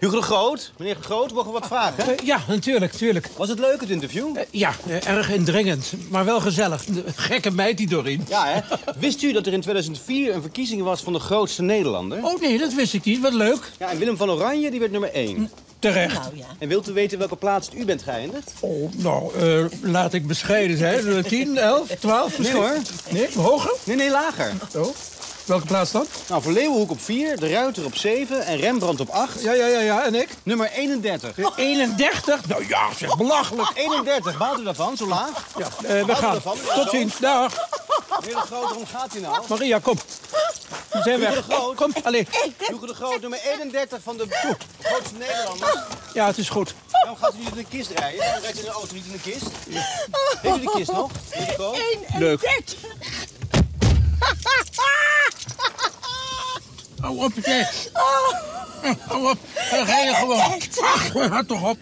Hugo de Groot, meneer de Groot, mogen we wat vragen? Eh, ja, natuurlijk, natuurlijk. Was het leuk, het interview? Eh, ja, eh, erg indringend, maar wel gezellig. De gekke meid die Doreen. Ja, hè? Wist u dat er in 2004 een verkiezing was van de grootste Nederlander? Oh nee, dat wist ik niet. Wat leuk. Ja, en Willem van Oranje die werd nummer 1. Terecht. Nou ja. En wilt u weten welke plaats u bent geëindigd? Oh, nou, eh, laat ik bescheiden zijn. Eh, 10, 11, 12 Nee hoor. Nee, hoger? Nee, nee, lager. Oh. Welke plaats dan? Nou, voor Leeuwenhoek op 4, de Ruiter op 7 en Rembrandt op 8. Ja, ja, ja, ja. En ik? Nummer 31. 31? Nou ja, zeg, belachelijk. 31, baalt u daarvan, zo laag? Ja, eh, we gaan. ervan? Tot ziens. Dag. Meneer de Groot, waarom gaat u nou? Maria, kom. We zijn weg. de Groot. Kom, alleen. Hugo de Groot, nummer 31 van de grootste Nederlanders. Ja, het is goed. Waarom gaat u niet in de kist rijden? Waarom rijdt u de auto niet in de kist? Heeft u de kist nog? Meneer de Groot? Leuk. Hou op, zeg. Hou op. Dan ga je gewoon. Ach, Houd toch op.